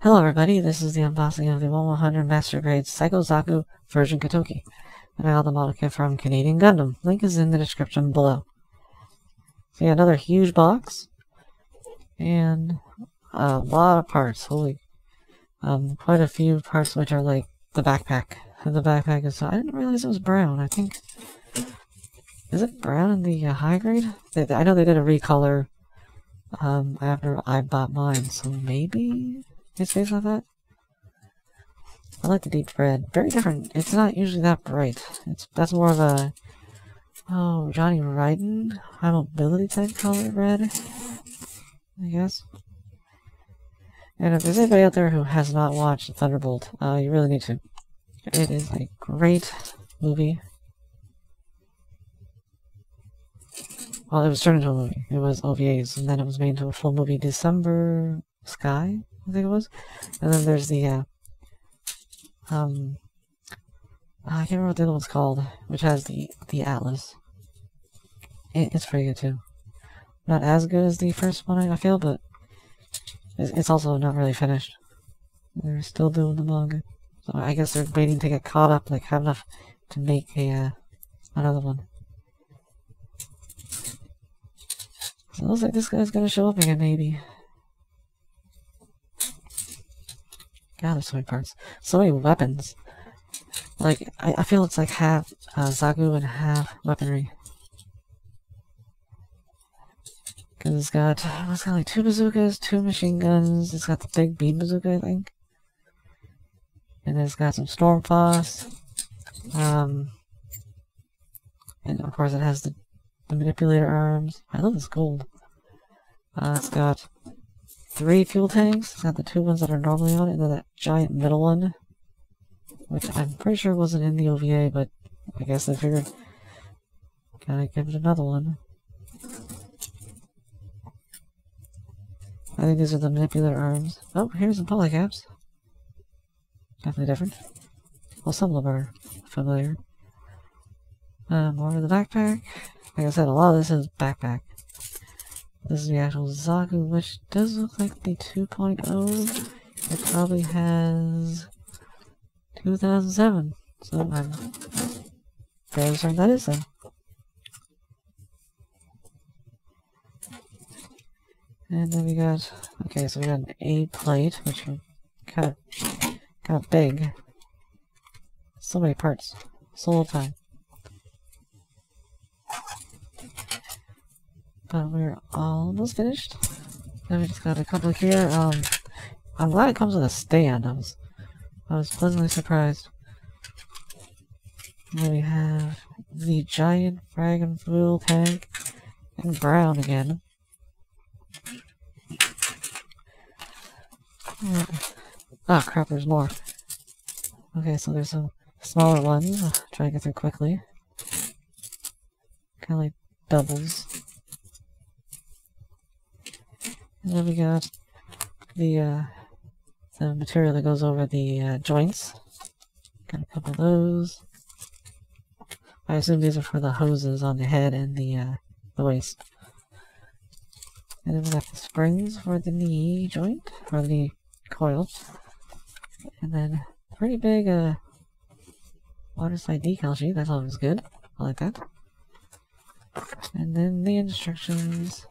Hello everybody, this is the unboxing of the 1100 Master Grade Psycho Zaku version Katoki. And I got the model kit from Canadian Gundam. Link is in the description below. So yeah, another huge box. And a lot of parts, holy. Um, quite a few parts which are like the backpack. The backpack is, I didn't realize it was brown, I think. Is it brown in the uh, high grade? They, I know they did a recolor um, after I bought mine, so maybe it stays like that. I like the deep red. Very different. It's not usually that bright. It's that's more of a oh Johnny Ridden high mobility type color red. I guess. And if there's anybody out there who has not watched Thunderbolt, uh, you really need to. It is a great movie. Well, it was turned into a movie. It was OVAs, and then it was made into a full movie December Sky, I think it was. And then there's the, uh, um, I can't remember what the other one's called, which has the, the Atlas. It, it's pretty good too. Not as good as the first one, I feel, but it's also not really finished. They're still doing the manga. So I guess they're waiting to get caught up, like have enough to make a, uh, another one. So it looks like this guy's gonna show up again, maybe. God, there's so many parts. So many weapons. Like, I, I feel it's like half uh, Zaku and half weaponry. Because it's got, it's got like two bazookas, two machine guns, it's got the big beam bazooka, I think. And then it's got some Sturm Faust. Um, and of course it has the, the manipulator arms. I love this gold. Uh, it's got three fuel tanks. Got the two ones that are normally on it, and then that giant middle one. Which I'm pretty sure wasn't in the OVA, but I guess they figured gotta give it another one. I think these are the manipulator arms. Oh, here's the polycaps. Definitely different. Well, some of them are familiar. Uh, more of the backpack. Like I said, a lot of this is backpack. This is the actual Zaku, which does look like the 2.0. It probably has 2007. So I'm fairly certain that is then. And then we got, okay, so we got an A plate, which are kind of, kind of big. So many parts. So little time. But we're almost finished. Then we just got a couple here. Um, I'm glad it comes with a stand. I was, I was pleasantly surprised. then we have the giant dragon fuel tank and brown again. Ah, oh, crap, there's more. Okay, so there's some smaller ones. I'll try to get through quickly. Kind of like doubles. And then we got the, uh, the material that goes over the uh, joints. Got a couple of those. I assume these are for the hoses on the head and the, uh, the waist. And then we got the springs for the knee joint, or the knee coil. And then pretty big, uh, water slide decal sheet, that's always good. I like that. And then the instructions.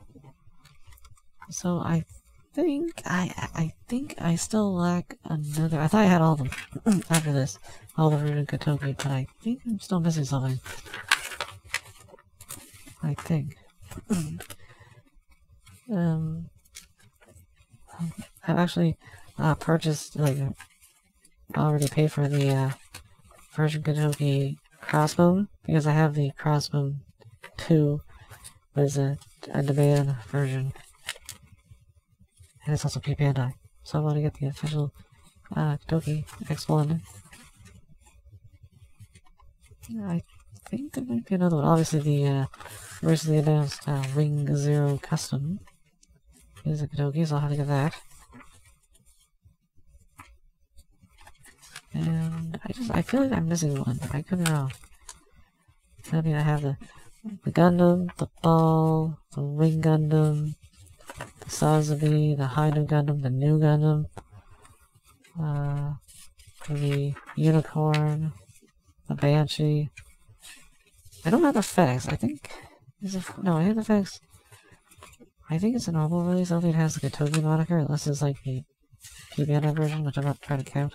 So I think I I think I still lack another. I thought I had all of them after this, all the Rooted Katoki, but I think I'm still missing something. I think. um, I've actually uh, purchased like already paid for the uh, version Katoki crossbone because I have the crossbone two, it's a, a demand version. And it's also P Bandai. So I want to get the official uh, Doki X1. I think there might be another one. Obviously, the uh, recently announced uh, Re-GZ Custom is a Katoki, so I'll have to get that. And I just, I feel like I'm missing one. I could be wrong. I mean, I have the, the Gundam, the Ball, the Ring Gundam, the Sazabi, the Hi-Nu Gundam, the Nu Gundam. uh, the unicorn, the banshee. I don't have the FedEx. I think is it no, I have the FedEx. I think it's a normal release. I don't think it has the Katoki moniker unless it's like the PBN version, which I'm not trying to count.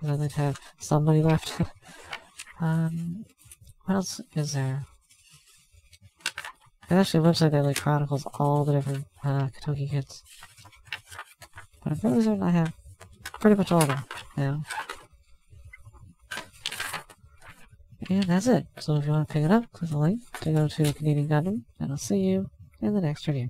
Because I think have somebody left. um, what else is there? It actually looks like that like chronicles all the different uh, Katoki kits. But fairly certain I have pretty much all of them now. And that's it. So if you want to pick it up, click the link to go to Canadian Gundam, and I'll see you in the next review.